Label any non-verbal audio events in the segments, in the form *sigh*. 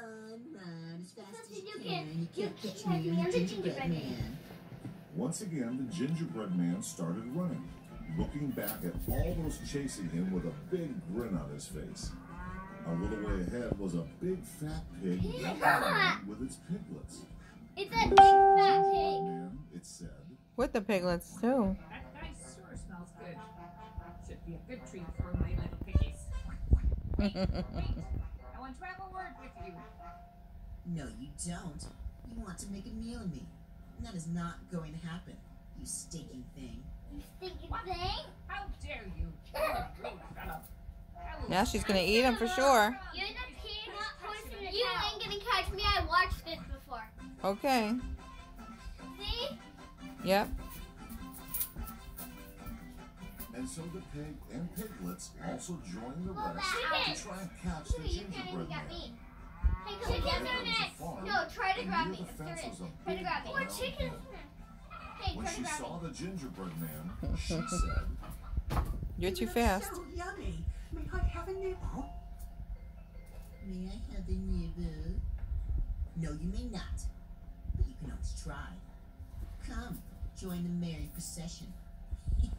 Run, run as fast as you you can. can- You can't catch me, me, I'm I'm the the gingerbread gingerbread man. Once again, the gingerbread man started running, looking back at all those chasing him with a big grin on his face. A little way ahead was a big fat pig with its piglets. It's a big fat pig. Man, it said, With the piglets too. That guy sure smells good. Should be a good treat for my little piggies. *laughs* I want to have a word with you. No, you don't. You want to make a meal of me. And that is not going to happen, you stinking thing. You stinking What? thing. How dare you? *laughs* You're a rude fellow. Now she's gonna eat him for sure. You're the pig not You ain't gonna catch me. I watched this before. Okay. See? Yep. So the pig and piglets also joined the Well, rest that- to try and catch the You can't even gingerbread get man. me. Hey, Over chickens there are was a next. No, try to grab me. the If fence there was is. a Try to grab me. brown Or chickens. hen. Hey, When try to she saw me. the gingerbread man, *laughs* she said, You're too fast. So yummy. May I have a nibble? May I have a nibble? No, you may not. But you can always try. Come, join the merry procession. *laughs*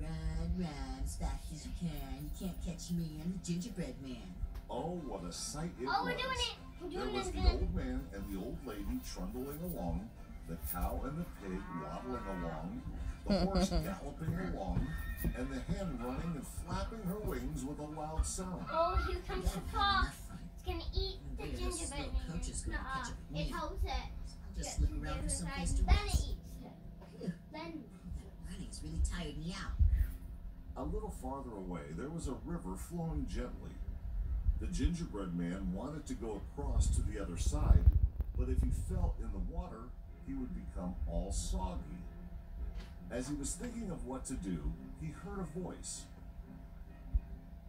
run, run as fast as you can. You can't catch me. I'm the gingerbread man. Oh, what a sight it Oh, was. we're doing it. We're There was this the old man and the old lady trundling along, the cow and the pig waddling along, the horse *laughs* galloping along, and the hen running and flapping her wings with a loud sound. Oh, here comes the fox. It's gonna eat the Wait, gingerbread little coach is man. gonna catch Nuh-uh. up It me. holds it. I'll just Gets look the around for some place to rest. Then it eats it. Then that running's really tired me out. A little farther away, there was a river flowing gently. The gingerbread man wanted to go across to the other side, but if he fell in the water, he would become all soggy. As he was thinking of what to do, he heard a voice.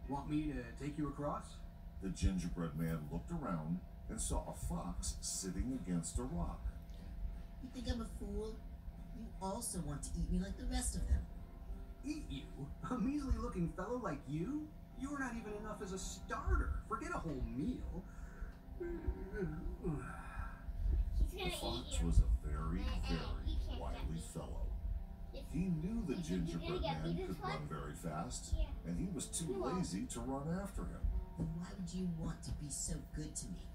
Want me to take you across? The gingerbread man looked around and saw a fox sitting against a rock. You think I'm a fool? You also want to eat me like the rest of them. Eat you? A measly looking fellow like you? You're not even enough as a starter. Forget a whole meal. The fox was a very, eh, he very wily fellow. He knew the You think you're gingerbread gonna get me man could run very fast, Yeah. and he was too lazy to run after him. Then why would you want to be so good to me?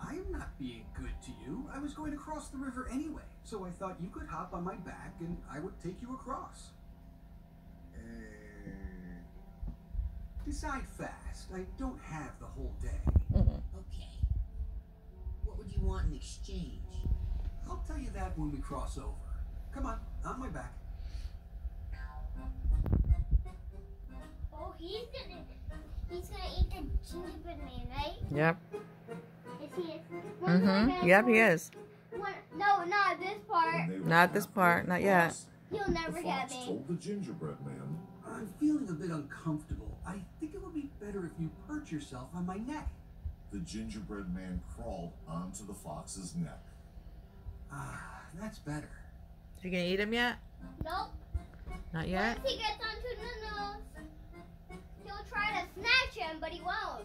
I am not being good to you. I was going to cross the river anyway, so I thought you could hop on my back and I would take you across. Decide fast. I don't have the whole day. Okay. What would you want in exchange? I'll tell you that when we cross over. Come on, on my back. Oh, he's gonna. He's gonna eat the gingerbread man, right? Yep. Is he? When's the Mhm. Yep, he is. When, no, not this part. When they were Not this part, not yet. across, You'll never get fox me. told the gingerbread man, I'm feeling a bit uncomfortable. I think it would be better if you perch yourself on my neck. the gingerbread man crawled onto the fox's neck. Ah, that's better. You gonna eat him yet? Nope. Not yet. Once he gets onto the nose, he'll try to snatch him, but he won't.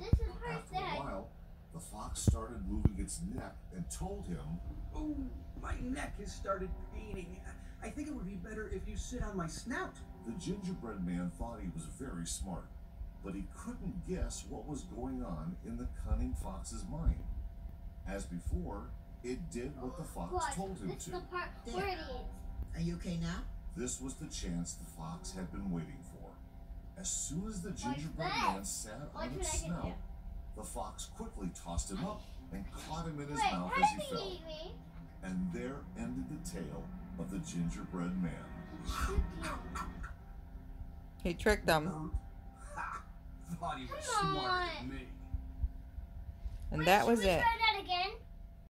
This is her After a while, the fox started moving its neck and told him, Oh, my neck has started paining. I think it would be better if you sit on my snout. The gingerbread man thought he was very smart, but he couldn't guess what was going on in the cunning fox's mind. As before, it did what the fox Watch, told him this is to. the part where it is. Are you okay now? This was the chance the fox had been waiting for. As soon as the gingerbread man sat Watch on what its I can do. snout, the fox quickly tossed him up and caught him in his Wait, mouth as he did fell. He eat me? And there ended the tale of the gingerbread man. He tricked them. Thought he was Come smarter on. than me. And that was it. try that again?